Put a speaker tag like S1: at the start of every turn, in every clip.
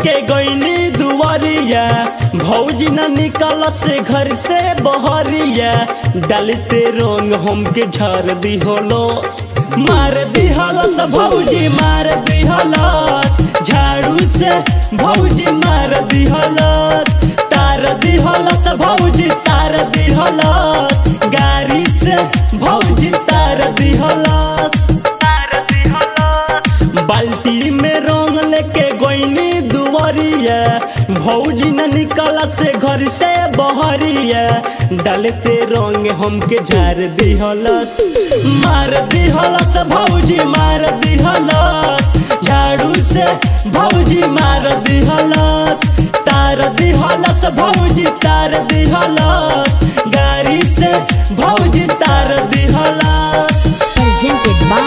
S1: लेके गईनी दुआरिया, भौजी न निकल से घर से बहरिया। डालते रंग हमके झार दी होलोस मार दी होलोस भौजी, मार दी होलोस झाड़ू से भौजी मार दी होलोस तार दी होलोस भौजी, तार दी होलोस गाड़ी से भौजी तार दी होलोस बाल्टी में रंग लेके भौजी न निकल से घर से बहरिया डालते रंग हमके झार दी हलस मार दी हलस भौजी, मार दी हलस झाड़ू से भौजी, मार दी हलस तार दी हलस भौजी, तार दी हलस गाड़ी से भौजी, तार दी हलस
S2: presented by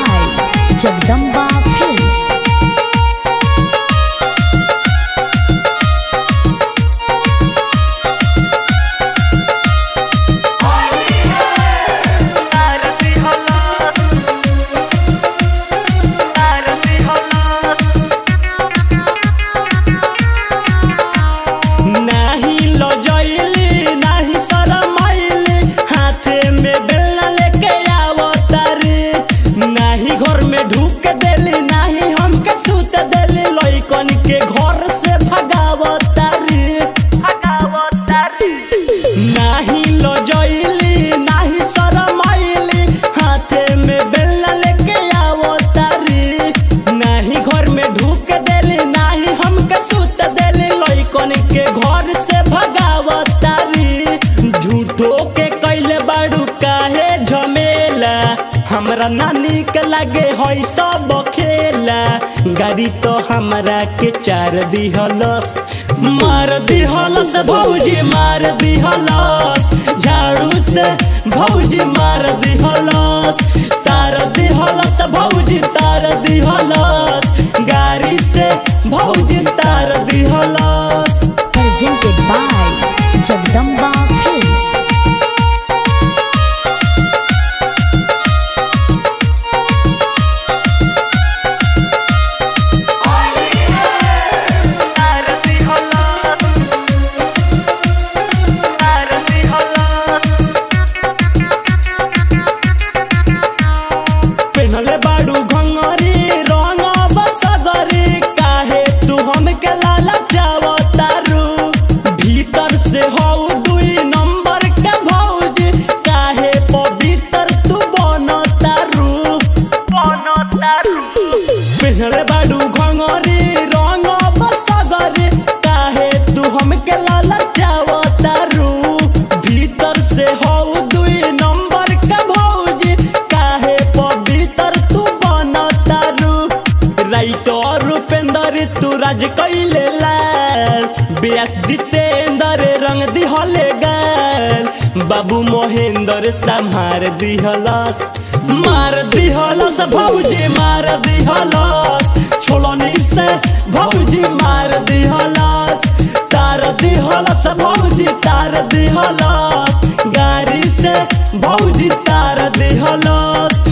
S1: झूठो के कैले बाड़ू, काहे झमेला? हमरा नानी के लागे है सब खेला। गाड़ी तो हमरा के चार दिहलस, मार दिहलस, भौजी मार दिहलस। झाड़ू से भौजी मार दिहलस, तार दिहलस, भौजी तार दिहलस। गाड़ी से भौजी तार दिहलस।
S2: Presented by Jagdamba Films.
S1: पेनले बाड़ू घंगरी रंग बसगरी काहे तू हमके लाला चावतारू भीतर से हो दुई नंबर के भौजी। काहे पवित्र तू राइटर रूपेंद्र, तू राज कैले लाल। जितेंद्र, रंग गाल। बाबू मार दिहलस भौजी, मार दिहलस। देहलस गारी से भौजी तार देहलस।